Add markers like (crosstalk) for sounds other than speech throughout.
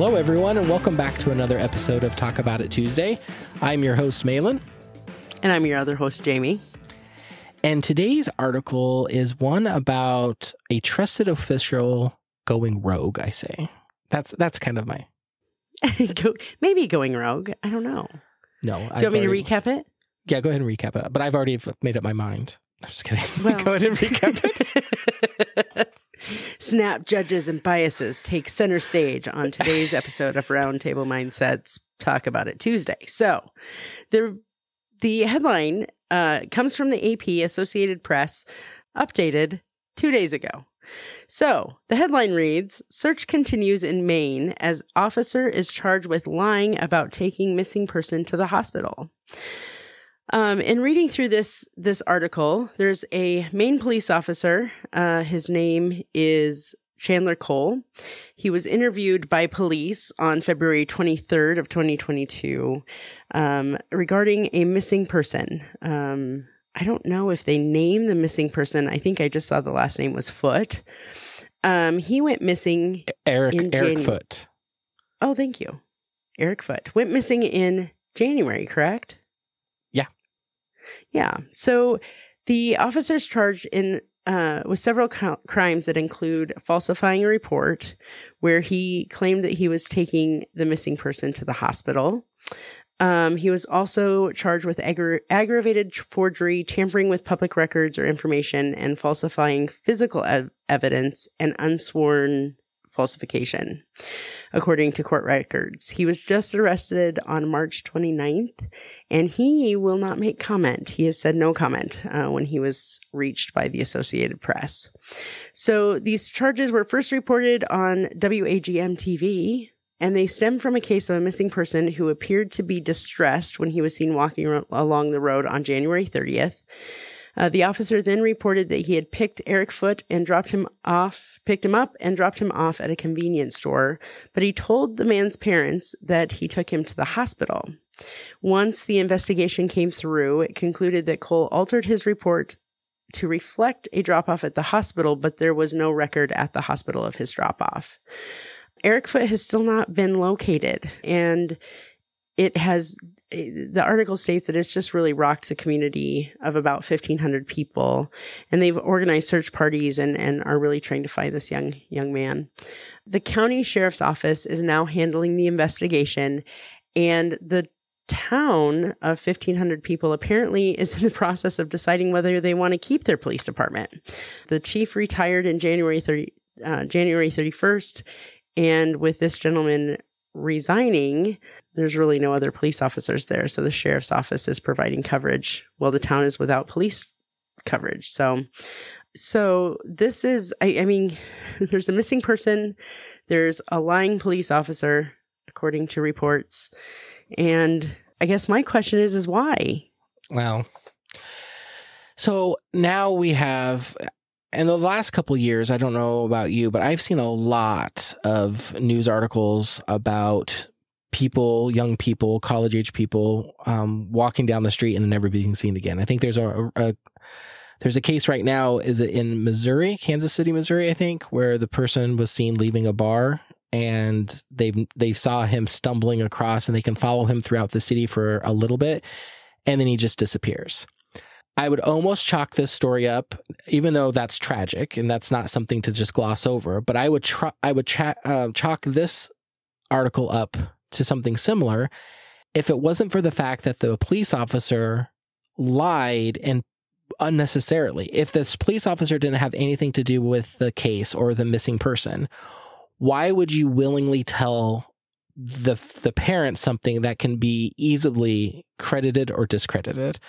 Hello, everyone, and welcome back to another episode of Taco-Bout It Tuesday. I'm your host, Malin. And I'm your other host, Jamie. And today's article is one about a trusted official going rogue, I say. That's that's kind of my (laughs) maybe going rogue. I don't know. no. Do you want me to recap it? Yeah, go ahead and recap it. But I've already made up my mind. I'm just kidding. (laughs) go ahead and recap it. (laughs) Snap judges and biases take center stage on today's episode of Roundtable Mindsets Taco-Bout It Tuesday. So, the the headline uh, comes from the AP Associated Press, updated two days ago. So the headline reads Search continues in Maine as officer is charged with lying about taking missing person to the hospital. Um, in reading through this this article, there's a Maine police officer. Uh, his name is Chandler Cole. He was interviewed by police on February 23rd of 2022 um, regarding a missing person. Um, I don't know if they named the missing person. I think I just saw the last name was Foot. Um, he went missing. Eric Eric Janu- Foot. Oh, thank you. Eric Foot went missing in January, correct? Yeah. So the officers charged in uh, with several co- crimes that include falsifying a report where he claimed that he was taking the missing person to the hospital, um, he was also charged with aggra- aggravated forgery, tampering with public records or information, and falsifying physical ev- evidence and unsworn falsification, according to court records. He was just arrested on March 29th, and he will not make comment. He has said no comment uh, when he was reached by the Associated Press. So these charges were first reported on WAGM TV and they stem from a case of a missing person who appeared to be distressed when he was seen walking along the road on January 30th. Uh, the officer then reported that he had picked Eric Foot and dropped him off, picked him up and dropped him off at a convenience store, but he told the man's parents that he took him to the hospital. Once the investigation came through, it concluded that Cole altered his report to reflect a drop off at the hospital, but there was no record at the hospital of his drop off. Eric Foot has still not been located. And it has, the article states that it's just really rocked the community of about 1,500 people. And they've organized search parties and, and are really trying to find this young, young man. The county sheriff's office is now handling the investigation. And the town of 1500 people apparently (laughs) is in the process of deciding whether they want to keep their police department. The chief retired in January 30, uh, January 31st and with this gentleman resigning, there's really no other police officers there. So the sheriff's office is providing coverage while the town is without police coverage. So, so this is, I, I mean, (laughs) there's a missing person, there's a lying police officer, according to reports. And I guess my question is, is why? Well, so now we have in the last couple years, I don't know about you, but I've seen a lot of news articles about people, young people, college age people, um, walking down the street and never being seen again. I think there's a, a there's a case right now. Is it in Missouri, Kansas City, Missouri? I think where the person was seen leaving a bar and they they saw him stumbling across and they can follow him throughout the city for a little bit and then he just disappears. I would almost chalk this story up, even though that's tragic and that's not something to just gloss over. But I would try, I would cha- uh, chalk this article up to something similar if it wasn't for the fact that the police officer lied and unnecessarily. If this police officer didn't have anything to do with the case or the missing person, why would you willingly tell the the parent something that can be easily credited or discredited?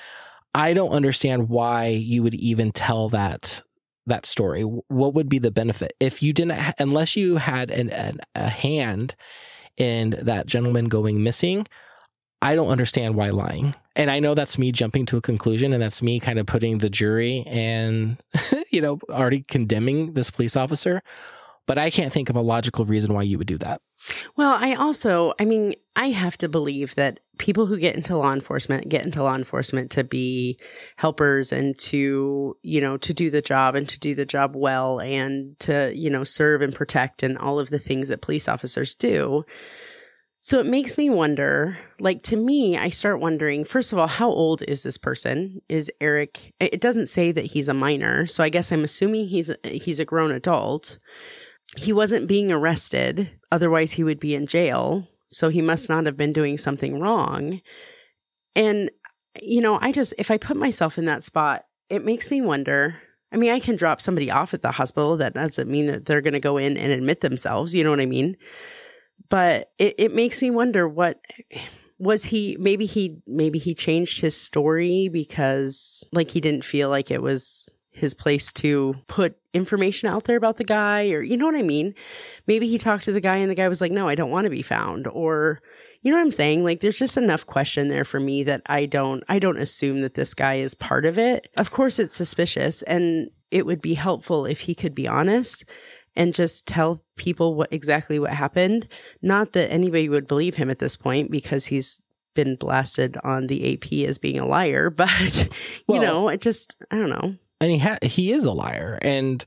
I don't understand why you would even tell that that story. What would be the benefit if you didn't, unless you had an, an, a hand in that gentleman going missing? I don't understand why lying. And I know that's me jumping to a conclusion and that's me kind of putting the jury and, (laughs) you know, already condemning this police officer. But I can't think of a logical reason why you would do that. Well, I also, I mean, I have to believe that people who get into law enforcement get into law enforcement to be helpers and to, you know, to do the job and to do the job well and to, you know, serve and protect and all of the things that police officers do. So it makes me wonder, like to me, I start wondering, first of all, how old is this person? Is Eric it doesn't say that he's a minor, so I guess I'm assuming he's he's a grown adult. He wasn't being arrested, otherwise he would be in jail, so he must not have been doing something wrong. And you know, I just if I put myself in that spot, it makes me wonder I mean, I can drop somebody off at the hospital. That doesn't mean that they're going to go in and admit themselves. You know what I mean? but it, it makes me wonder what was he maybe he maybe he changed his story because like he didn't feel like it was his place to put information out there about the guy or you know what I mean? Maybe he talked to the guy and the guy was like, "No, I don't want to be found." Or you know what I'm saying? Like there's just enough question there for me that I don't I don't assume that this guy is part of it. Of course it's suspicious and it would be helpful if he could be honest and just tell people what exactly what happened. Not that anybody would believe him at this point because he's been blasted on the AP as being a liar, (laughs) but well, you know, it just I don't know. And he ha- he is a liar and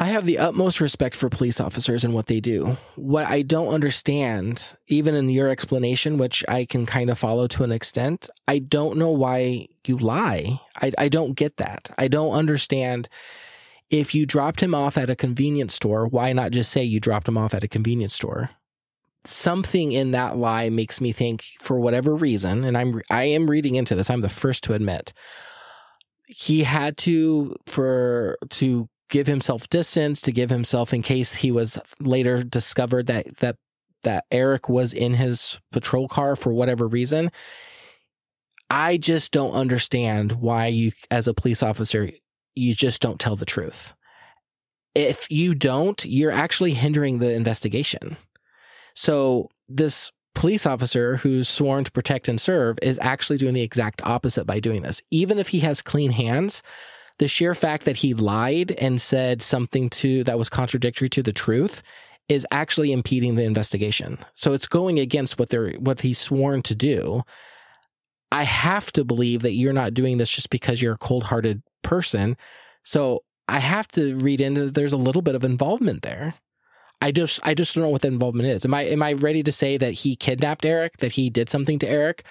I have the utmost respect for police officers and what they do. What I don't understand, even in your explanation, which I can kind of follow to an extent, I don't know why you lie. I, I don't get that. I don't understand if you dropped him off at a convenience store, why not just say you dropped him off at a convenience store? Something in that lie makes me think, for whatever reason, and I'm I am reading into this. I'm the first to admit he had to for to give himself distance to give himself in case he was later discovered that that that Eric was in his patrol car for whatever reason. I just don't understand why you, as a police officer, you just don't tell the truth. If you don't, you're actually hindering the investigation. So this police officer who's sworn to protect and serve is actually doing the exact opposite by doing this. Even if he has clean hands, the sheer fact that he lied and said something to that was contradictory to the truth is actually impeding the investigation. So it's going against what they're what he's sworn to do. I have to believe that you're not doing this just because you're a cold-hearted person. So I have to read into that there's a little bit of involvement there. I just I just don't know what the involvement is. Am I am I ready to say that he kidnapped Eric, that he did something to Eric?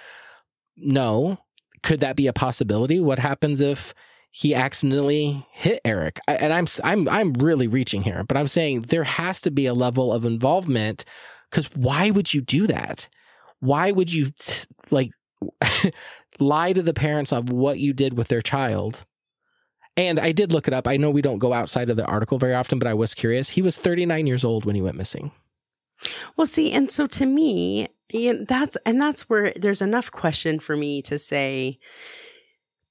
No. Could that be a possibility? What happens if he accidentally hit Eric? I, and I'm I'm I'm really reaching here, but I'm saying there has to be a level of involvement cuz why would you do that? Why would you like (laughs) lie to the parents of what you did with their child and I did look it up. I know we don't go outside of the article very often, but I was curious. He was 39 years old when he went missing. Well, see, and so to me, you know, that's and that's where there's enough question for me to say,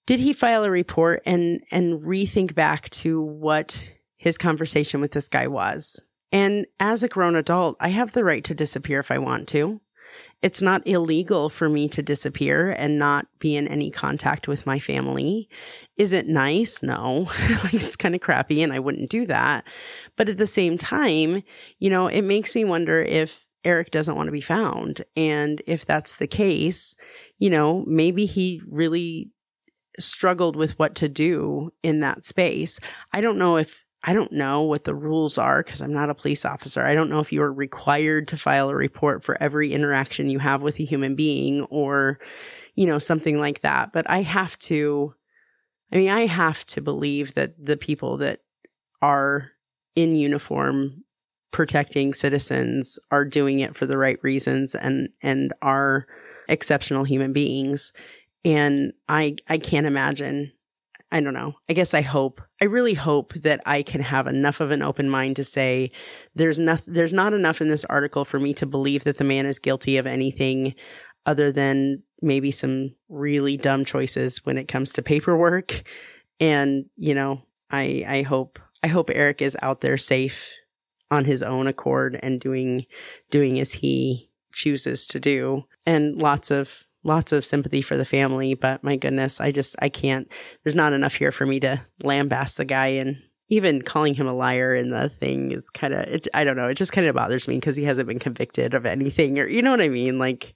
did he file a report and and rethink back to what his conversation with this guy was? And as a grown adult, I have the right to disappear if I want to. It's not illegal for me to disappear and not be in any contact with my family. Is it nice? No. (laughs) like it's kind of crappy and I wouldn't do that. But at the same time, you know, it makes me wonder if Eric doesn't want to be found. And if that's the case, you know, maybe he really struggled with what to do in that space. I don't know if I don't know what the rules are because I'm not a police officer. I don't know if you are required to file a report for every interaction you have with a human being or, you know, something like that. But I have to, I mean, I have to believe that the people that are in uniform protecting citizens are doing it for the right reasons and and are exceptional human beings and i i can't imagine I don't know. I guess I hope. I really hope that I can have enough of an open mind to say there's not there's not enough in this article for me to believe that the man is guilty of anything other than maybe some really dumb choices when it comes to paperwork. And, you know, I I hope I hope Eric is out there safe on his own accord and doing doing as he chooses to do. And lots of lots of sympathy for the family, but my goodness, I just I can't. There's not enough here for me to lambast the guy and even calling him a liar in the thing is kind of I don't know. It just kind of bothers me because he hasn't been convicted of anything, or you know what I mean. Like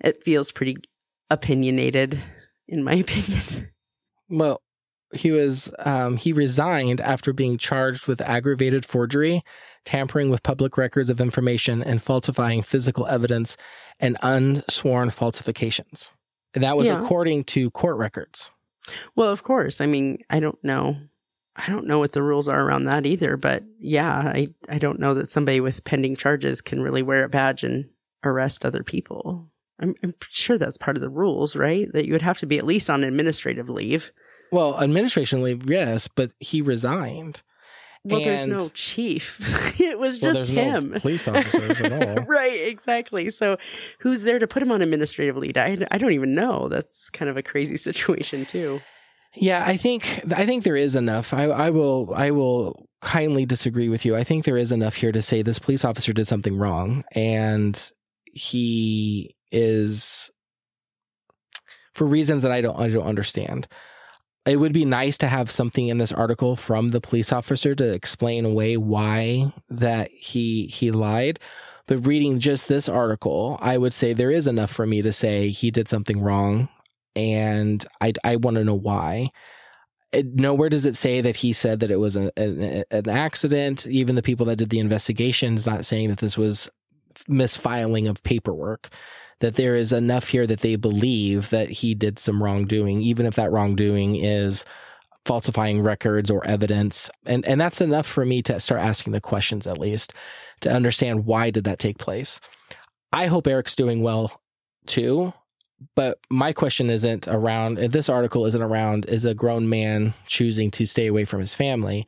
it feels pretty opinionated, in my (laughs) opinion. Well, he was um, he resigned after being charged with aggravated forgery, tampering with public records of information, and falsifying physical evidence and unsworn falsifications. And that was Yeah. according to court records. Well, of course. I mean, I don't know. I don't know what the rules are around that either, but yeah, I I don't know that somebody with pending charges can really wear a badge and arrest other people. I'm, I'm sure that's part of the rules, right? That you would have to be at least on administrative leave. Well, administration leave, yes, but he resigned. Well, there's no chief. (laughs) it was Well, just there's him. no police officers at all. (laughs) right, exactly. So, who's there to put him on administrative leave? I, I don't even know. That's kind of a crazy (laughs) situation, too. Yeah, I think I think there is enough. I, I will I will kindly disagree with you. I think there is enough here to say this police officer did something wrong, and he is for reasons that I don't I don't understand. It would be nice to have something in this article from the police officer to explain away why that he he lied. But reading just this article, I would say there is enough for me to say he did something wrong and I I want to know why. It, nowhere does it say that he said that it was a, an, an accident. Even the people that did the investigation is not saying that this was misfiling of paperwork. That there is enough here that they believe that he did some wrongdoing, even if that wrongdoing is falsifying records or evidence, and and that's enough for me to start asking the questions at least to understand why did that take place. I hope Eric's doing well too. But my question isn't around this article isn't around is a grown man choosing to stay away from his family.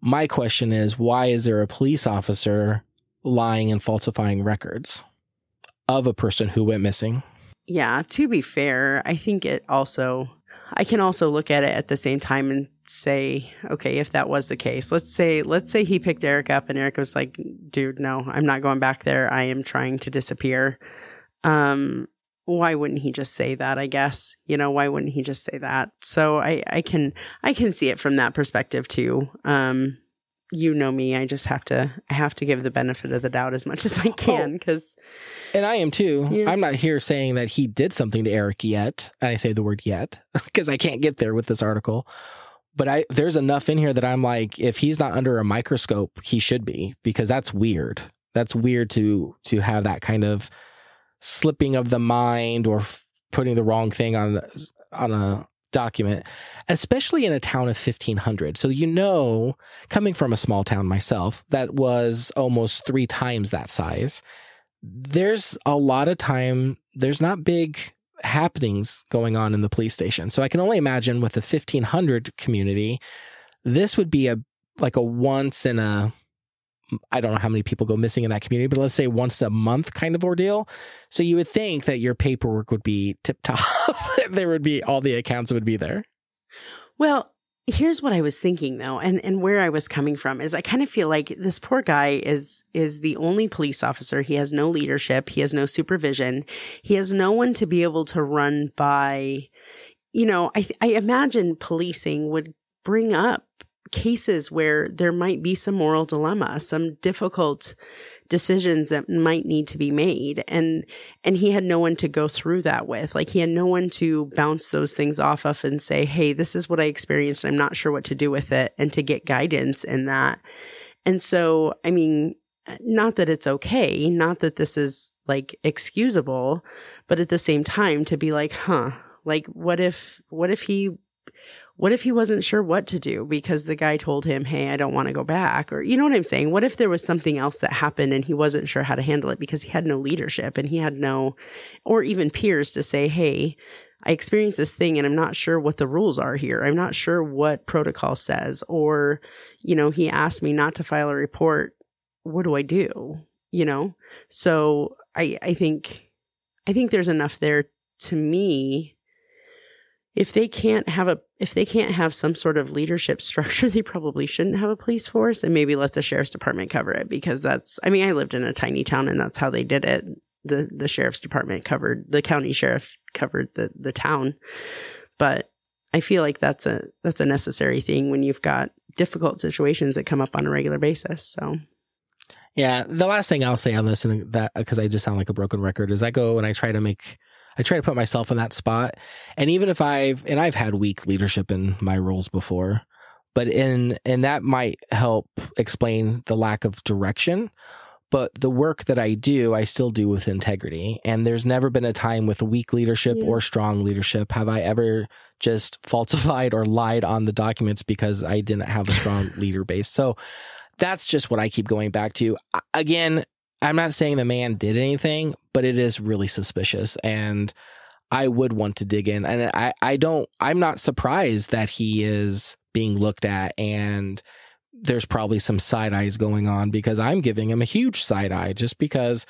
My question is why is there a police officer lying and falsifying records of a person who went missing Yeah, to be fair, I think it also I can also look at it at the same time and say, okay, if that was the case, let's say let's say he picked Eric up and Eric was like, dude, no, I'm not going back there. I am trying to disappear. Um why wouldn't he just say that, I guess? You know, why wouldn't he just say that? So I I can I can see it from that perspective too. Um you know me, I just have to I have to give the benefit of the doubt as much as I oh. can cuz and i am too. Yeah. i'm not here saying that he did something to eric yet and i say the word yet (laughs) because i can't get there with this article. But i there's enough in here that i'm like if he's not under a microscope he should be because that's weird. That's weird to to have that kind of slipping of the mind or f- putting the wrong thing on on a document especially in a town of 1500 so you know coming from a small town myself that was almost 3 times that size there's a lot of time there's not big happenings going on in the police station. So i can only imagine with the 1500 community this would be a like a once in a i don't know how many people go missing in that community but let's say once a month kind of ordeal so you would think that your paperwork would be tip top (laughs) there would be all the accounts would be there Well, here's what I was thinking though, and and where I was coming from is I kind of feel like this poor guy is is the only police officer. He has no leadership, he has no supervision, he has no one to be able to run by. You know, I I imagine policing would bring up cases where there might be some moral dilemma, some difficult decisions that might need to be made. And and he had no one to go through that with. Like he had no one to bounce those things off of and say hey this is what i experienced. I'm not sure what to do with it and to get guidance in that. And so i mean not that it's okay not that this is like excusable but at the same time to be like huh like what if what if he what if he wasn't sure what to do because the guy told him, Hey, I don't want to go back? Or, you know what I'm saying? What if there was something else that happened and he wasn't sure how to handle it because he had no leadership and he had no, or even peers to say, Hey, I experienced this thing and I'm not sure what the rules are here. I'm not sure what protocol says. Or, you know, he asked me not to file a report. What do I do? You know? So I, I think, I think there's enough there to me if they can't have a if they can't have some sort of leadership (laughs) structure they probably shouldn't have a police force and maybe let the sheriff's department cover it because that's i mean i lived in a tiny town and that's how they did it. The the sheriff's department covered the county sheriff covered the the town. But I feel like that's a that's a necessary thing when you've got difficult situations that come up on a regular basis. So. Yeah, the last thing I'll say on this, and that because I just sound like a broken record, is I go and I try to make, I try to put myself in that spot, and even if I've and I've had weak leadership in my roles before, but in and that might help explain the lack of direction. But the work that I do, I still do with integrity, and there's never been a time with weak leadership Yeah. or strong leadership have I ever just (laughs) falsified or lied on the documents because I didn't have a strong (laughs) leader base. So that's just what I keep going back to. Again, I'm not saying the man did anything, but it is really suspicious and I would want to dig in. And I, I don't, I'm not surprised that he is being looked at and there's probably some side eyes going on because I'm giving him a huge side eye just because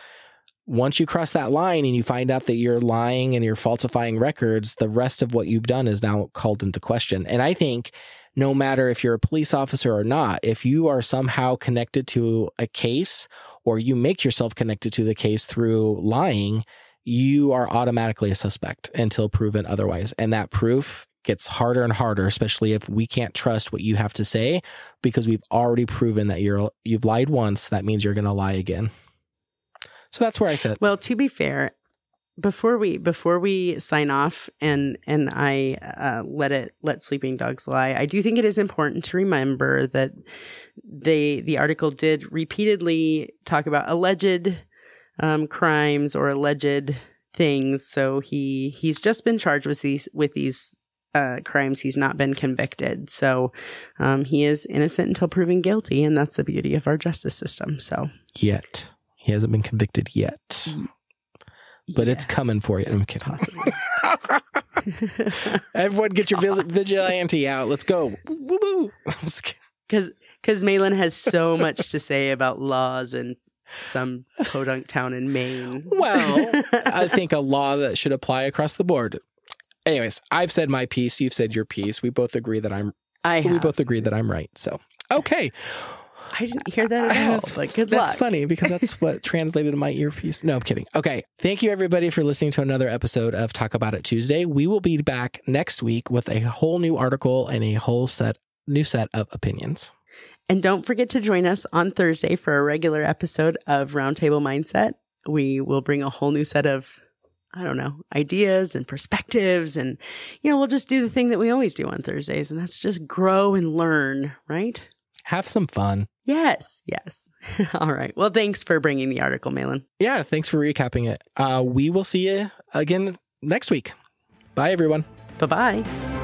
once you cross that line and you find out that you're lying and you're falsifying records, the rest of what you've done is now called into question. And I think no matter if you're a police officer or not, if you are somehow connected to a case or you make yourself connected to the case through lying, you are automatically a suspect until proven otherwise. And that proof gets harder and harder, especially if we can't trust what you have to say because we've already proven that you're you've lied once. That means you're going to lie again. So that's where I said. Well, to be fair, before we before we sign off and and I uh, let it let sleeping dogs lie, I do think it is important to remember that they the article did repeatedly talk about alleged um, crimes or alleged things. So he he's just been charged with these with these uh, crimes. He's not been convicted. So um, he is innocent until proven guilty, and that's the beauty of our justice system. So, Yet he hasn't been convicted yet, but it's coming for you. I'm kidding. Possibly. (laughs) Everyone, get your vigilante out. Let's go. Woo woo. (laughs) I'm just because because Malin has so much to say about laws in some podunk town in Maine. Well, I (laughs) think a law that should apply across the board. Anyways, I've said my piece. You've said your piece. We both agree that I'm. I We both agree that I'm right. So okay. I didn't hear that at (laughs) all. That's, but good that's luck. funny because that's (laughs) what translated in my earpiece. No, I'm kidding. Okay. Thank you, everybody, for listening to another episode of Taco-Bout It Tuesday. We will be back next week with a whole new article and a whole set, new set of opinions. And don't forget to join us on Thursday for a regular episode of Roundtable Mindset. We will bring a whole new set of, I don't know, ideas and perspectives. And, you know, we'll just do the thing that we always do on Thursdays, and that's just grow and learn, right? Have some fun. Yes, yes. (laughs) All right. Well, thanks for bringing the article, Malin. Yeah. Thanks for recapping it. Uh, we will see you again next week. Bye, everyone. Bye bye.